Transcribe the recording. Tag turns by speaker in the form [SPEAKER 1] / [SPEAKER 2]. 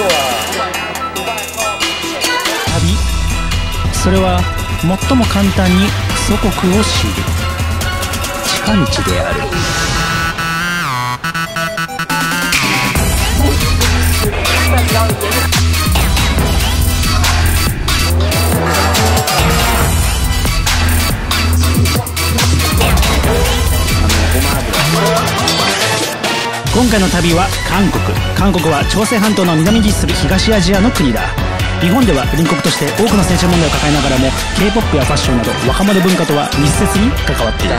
[SPEAKER 1] とは。旅。それは最も簡単に祖国を知る。近道である。今回の旅は韓国。韓国は朝鮮半島の南に位置する東アジアの国だ。日本では隣国として多くの戦車問題を抱えながらも k p o p やファッションなど若者文化とは密接に関わっている。